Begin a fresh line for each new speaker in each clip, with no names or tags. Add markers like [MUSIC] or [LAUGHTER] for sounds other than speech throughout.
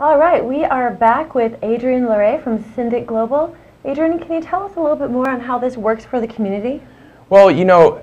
All right, we are back with Adrian Larray from Syndic Global. Adrian, can you tell us a little bit more on how this works for the community?
Well, you know,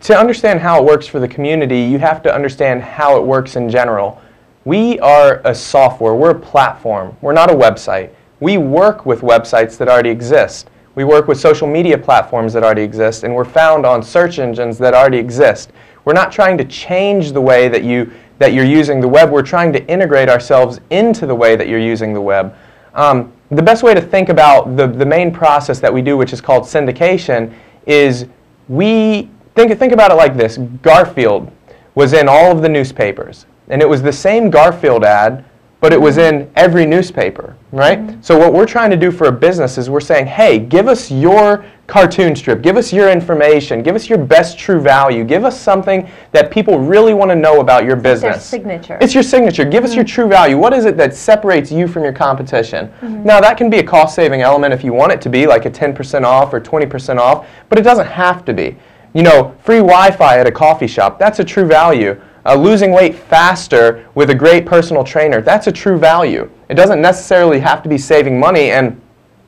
to understand how it works for the community, you have to understand how it works in general. We are a software, we're a platform, we're not a website. We work with websites that already exist. We work with social media platforms that already exist, and we're found on search engines that already exist. We're not trying to change the way that, you, that you're using the web, we're trying to integrate ourselves into the way that you're using the web. Um, the best way to think about the, the main process that we do, which is called syndication, is we think, think about it like this. Garfield was in all of the newspapers, and it was the same Garfield ad but it was in every newspaper, right? Mm -hmm. So what we're trying to do for a business is we're saying, hey, give us your cartoon strip, give us your information, give us your best true value, give us something that people really want to know about your business.
It's signature.
It's your signature. Give mm -hmm. us your mm-hmm. true value. What is it that separates you from your competition? Mm -hmm. Now that can be a cost-saving element if you want it to be, like a 10% off or 20% off, but it doesn't have to be. You know, free Wi-Fi at a coffee shop, that's a true value. Uh, losing weight faster with a great personal trainer, that's a true value. It doesn't necessarily have to be saving money. And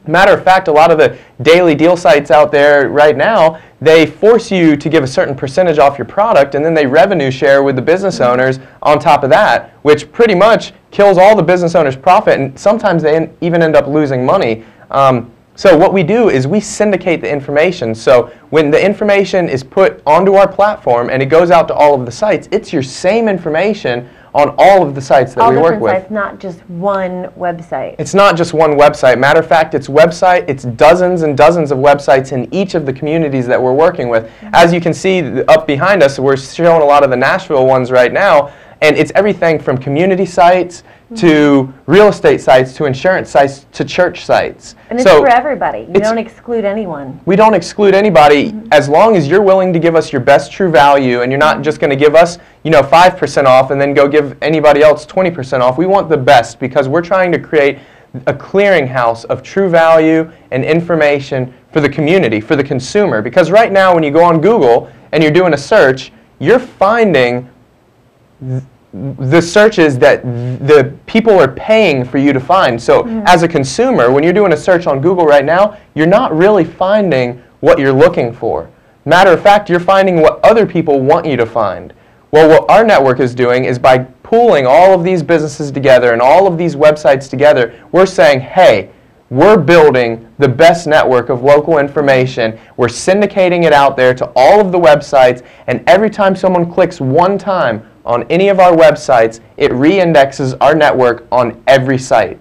matter of fact, a lot of the daily deal sites out there right now, they force you to give a certain percentage off your product and then they revenue share with the business owners on top of that, which pretty much kills all the business owners' profit and sometimes they even end up losing money. Um, so what we do is we syndicate the information. So when the information is put onto our platform and it goes out to all of the sites, it's your same information on all of the sites that
all
we work with.
Sites, not just one website.
It's not just one website. Matter of fact, it's website. It's dozens and dozens of websites in each of the communities that we're working with. Mm -hmm. As you can see up behind us, we're showing a lot of the Nashville ones right now, and it's everything from community sites to real estate sites, to insurance sites, to church sites.
And it's so for everybody. You don't exclude anyone.
We don't exclude anybody mm -hmm. as long as you're willing to give us your best true value and you're not just going to give us, you know, 5% off and then go give anybody else 20% off. We want the best because we're trying to create a clearinghouse of true value and information for the community, for the consumer. Because right now when you go on Google and you're doing a search, you're finding the searches that the people are paying for you to find. So mm. as a consumer, when you're doing a search on Google right now, you're not really finding what you're looking for. Matter of fact, you're finding what other people want you to find. Well, what our network is doing is by pooling all of these businesses together and all of these websites together, we're saying, hey, we're building the best network of local information. We're syndicating it out there to all of the websites, and every time someone clicks one time on any of our websites, it re-indexes our network on every site.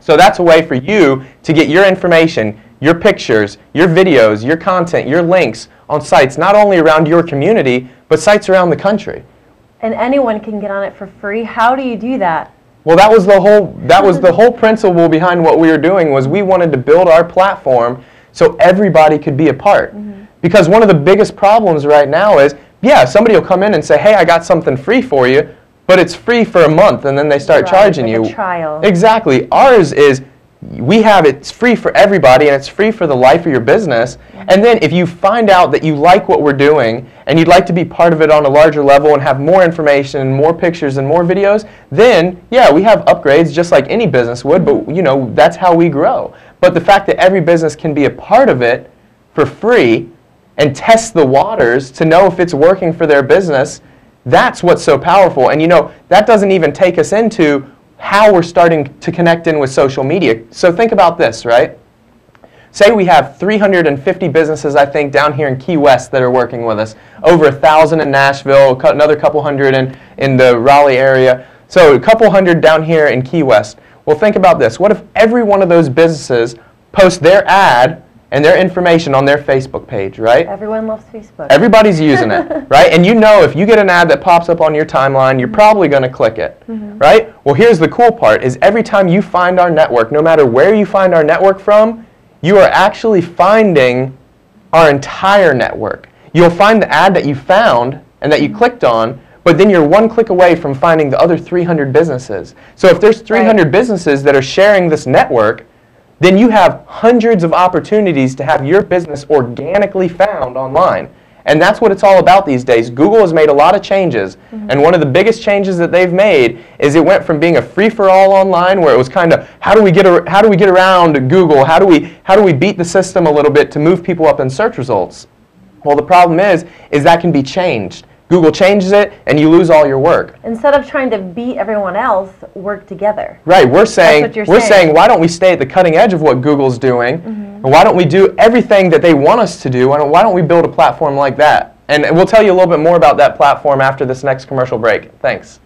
So that's a way for you to get your information, your pictures, your videos, your content, your links on sites not only around your community, but sites around the country.
And anyone can get on it for free. How do you do that?
Well, that was the whole that was the [LAUGHS] whole principle behind what we were doing was we wanted to build our platform so everybody could be a part. Mm -hmm. Because one of the biggest problems right now is yeah, somebody will come in and say, hey, I got something free for you, but it's free for a month, and then they start
right,
charging
like
you.
trial.
Exactly. Ours is we have it's free for everybody and it's free for the life of your business. And then if you find out that you like what we're doing and you'd like to be part of it on a larger level and have more information and more pictures and more videos, then yeah, we have upgrades just like any business would, but you know, that's how we grow. But the fact that every business can be a part of it for free and test the waters to know if it's working for their business, that's what's so powerful. And you know, that doesn't even take us into how we're starting to connect in with social media. So think about this, right? Say we have 350 businesses, I think, down here in Key West that are working with us. Over a thousand in Nashville, another couple hundred in, in the Raleigh area. So a couple hundred down here in Key West. Well, think about this. What if every one of those businesses post their ad and their information on their Facebook page, right?
Everyone loves Facebook.
Everybody's using it, [LAUGHS] right? And you know if you get an ad that pops up on your timeline, you're probably going to click it, mm -hmm. right? Well, here's the cool part is every time you find our network, no matter where you find our network from, you are actually finding our entire network. You'll find the ad that you found and that you mm-hmm. clicked on, but then you're one click away from finding the other 300 businesses. So if there's 300 right. businesses that are sharing this network, then you have hundreds of opportunities to have your business organically found online. And that's what it's all about these days. Google has made a lot of changes. Mm-hmm. And one of the biggest changes that they've made is it went from being a free-for-all online where it was kind of how do we get how do we get around Google? How do we how do we beat the system a little bit to move people up in search results? Well, the problem is is that can be changed. Google changes it and you lose all your work.
Instead of trying to beat everyone else, work together.
Right, we're saying we're
saying.
saying why don't we stay at the cutting edge of what Google's doing, mm-hmm. and why don't we do everything that they want us to do? Why don't, why don't we build a platform like that? And we'll tell you a little bit more about that platform after this next commercial break. Thanks.